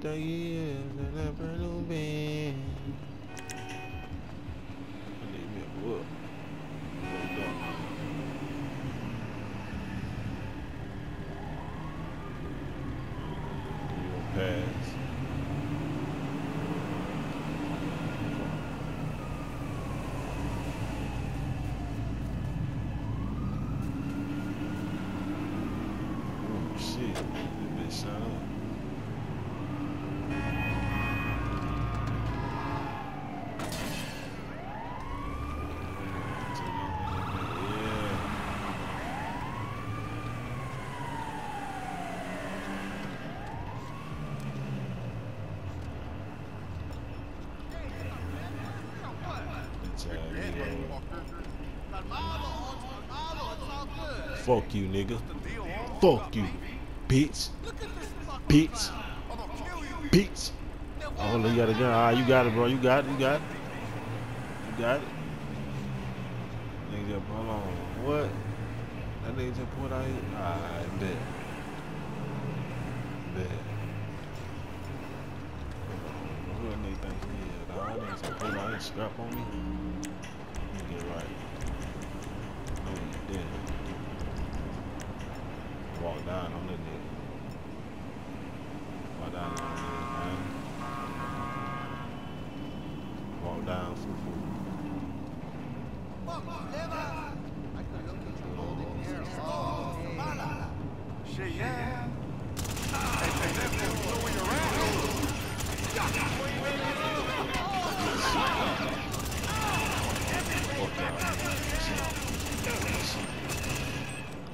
think he is? That brand new band. I need me a gonna pass. Oh shit, that bitch shot up. Yeah. Bitch ass nigga. Fuck you, nigga. Fuck you, bitch. Bitch. Bitch. Oh, you got a gun. Ah, you got it, bro. You got it. You got it. You got it. Nigga hold on. What? That nigga just put out here. I bet. Bet. Who that nigga think he is? That nigga just put out here scrap on me. Let me get right. No, he didn't. Walk down on that nigga. Walk down on that nigga, man. Walk down, foo foo. Shit, yeah. Hey, hey, that man, you know where you're at. Fuck y'all.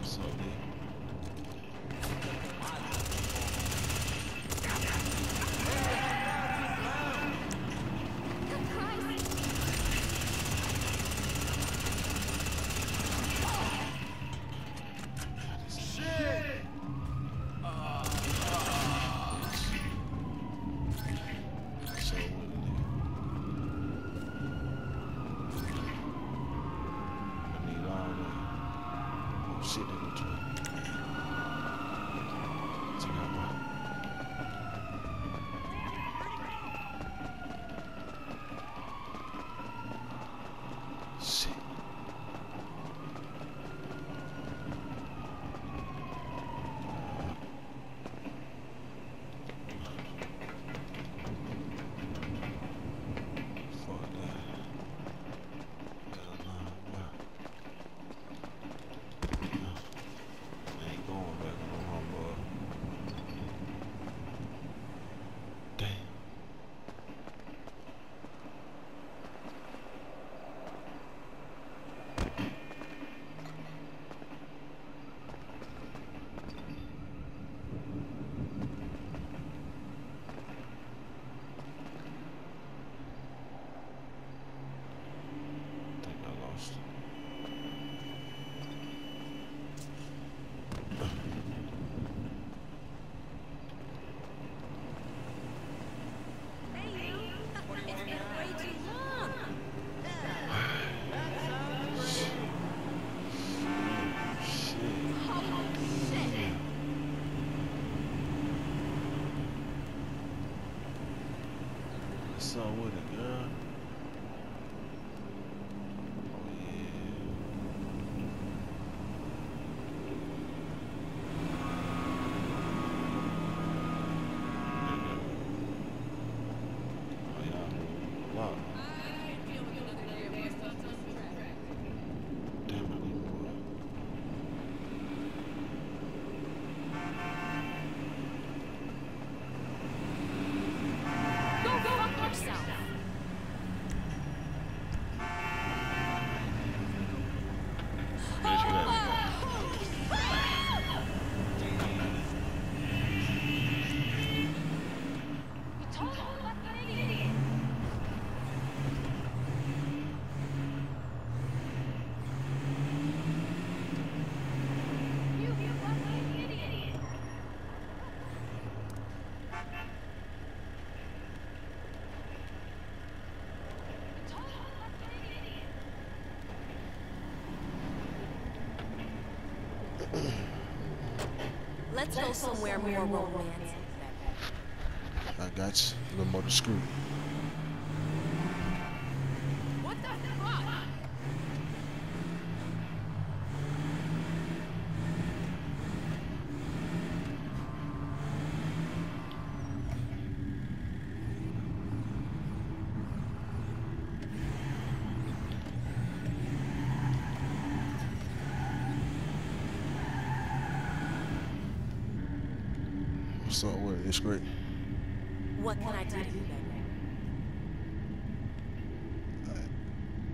So, nigga. So, what the nigga? I need all that. Oh shit, they go to Check out my. Shit. Fuck that. Hell nah, nah. I ain't going back on no humbug. Damn. think I lost it. Up with it, girl? Oh yeah. Oh y'all move a lot. Damn, I need more. Go, go, fuck yourself. Bitch, you gotta go. Let's go somewhere more romantic. I got you. A little more discreet. What the fuck? What's up with it? It's great. What can I do to you, baby?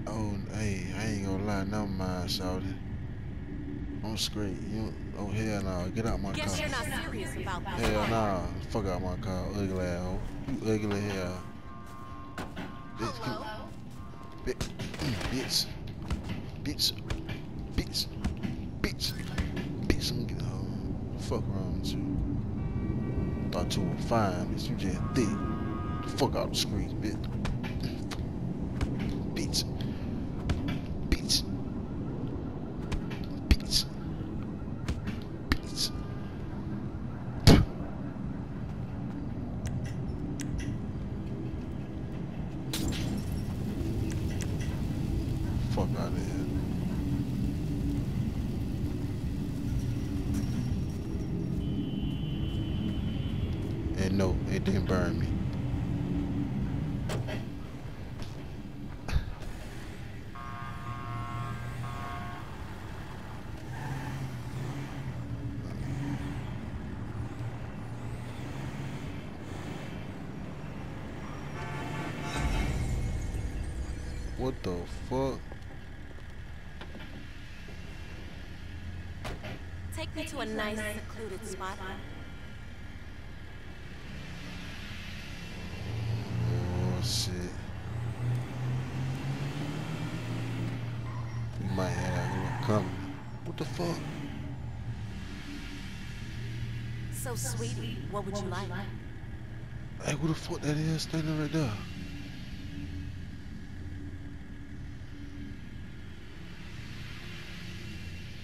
Oh, hey, I ain't gonna lie, never mind, Shawty. I'm straight. You, oh hell no, get out my Guess car. you're not serious about this. Hell nah, fuck out my car, ugly ass hoe. You ugly hell. Bitch, Hello? bitch, bitch, bitch, bitch, bitch, bitch. I'm getting home. Fuck wrong with you? Thought you were fine, bitch. You just thick. The Fuck out the bitch. Bitch. Bitch. Bitch. Bitch. Fuck out of here. And no, it didn't burn me. What the fuck? Take me to a nice, secluded spot. Oh shit. We might have him coming. What the fuck? So, sweetie, what would you like? Hey, who the fuck that is standing right there?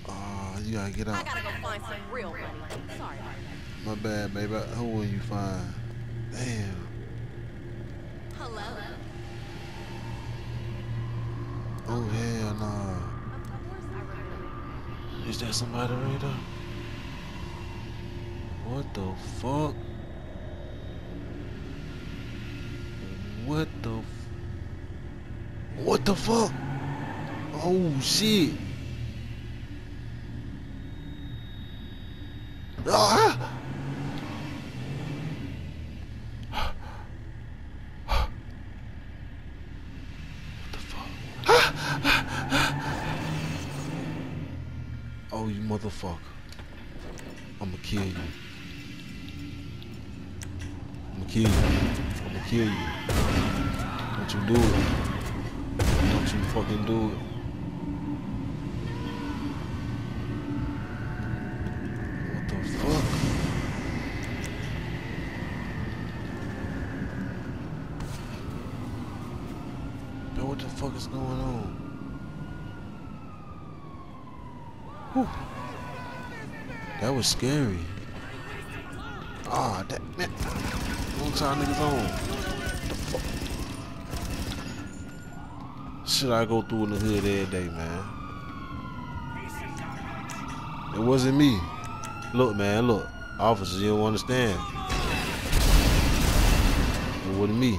Ah, you gotta get out. I gotta go find some real money. Sorry. My bad, baby. Who will you find? Damn. Hello? Oh hell nah. Is that somebody right there? What the fuck? What the What the fuck? Oh shit. Ah! What the fuck? Ah! Ah! Ah! Oh, you motherfucker. I'ma kill you. You. I'ma kill you. Don't you do it. Don't you fucking do it. What the fuck? Yo, what the fuck is going on? Whew. That was scary. Ah, that man. Long time niggas on. Shit I go through in the hood every day, man. It wasn't me. Look, man, look. Officers, you don't understand. It wasn't me.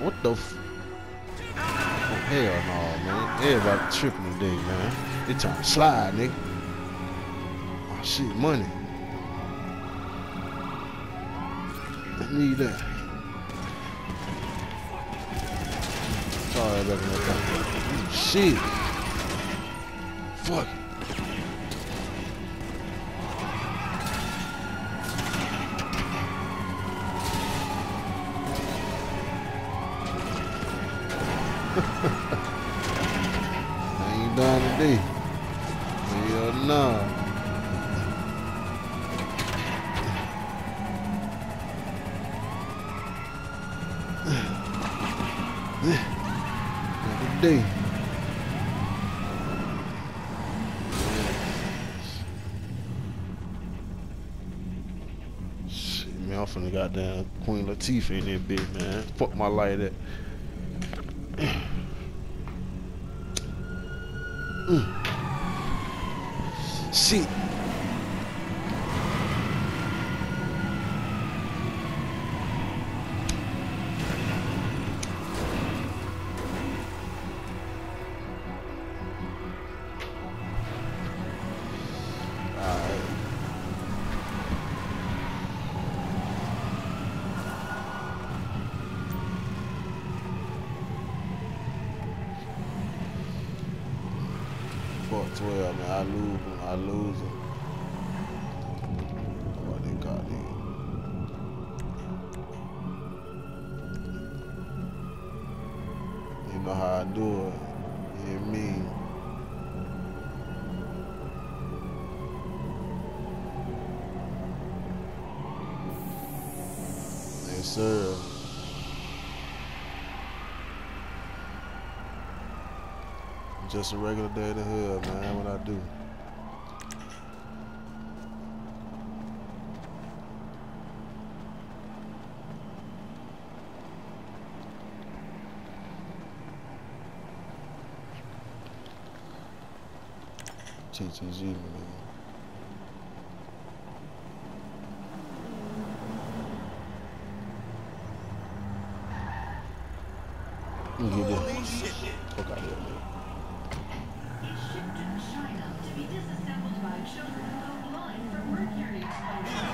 What the f- Oh, hell no, man. Everybody tripping today, man. They trying to slide, nigga. Oh, shit, money. I need that. Sorry, back in that. Shit. Fuck. I ain't done today. Hell no. Not today. off and the goddamn Queen Latifah in that bitch, man. Fuck my light at. Mm. Shit. Fuck 12, man. I lose them. I lose them. What they? You know how I do it. You hear me? Yes, sir. Just a regular day in the hood, man. What I do. TTG, man. Get this. Fuck out here, man. Shipped to China to be disassembled by children go blind from mercury exposure.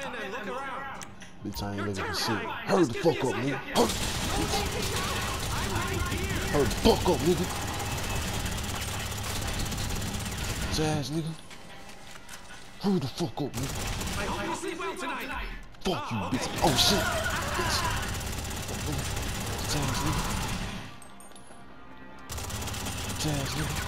Come in and look around. Bitch, I ain't looking for shit. Hurry the fuck up, nigga. Hurry. Hurry the fuck up, nigga. Ass nigga. Hurry the fuck up, nigga. I hope you sleep well tonight. Fuck you, oh, bitch. Oh shit. Bitch. Ass nigga. Ass nigga.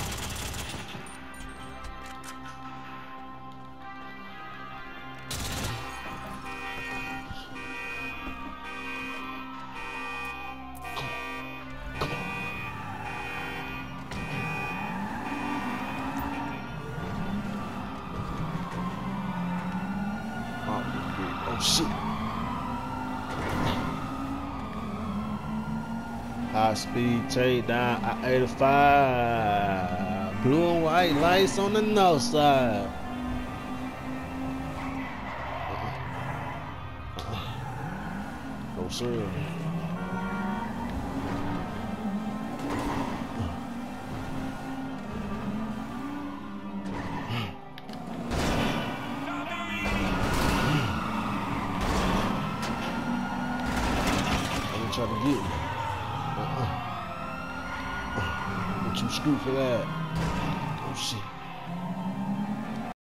High speed takedown at 85. Blue and white lights on the north side. No oh, sir.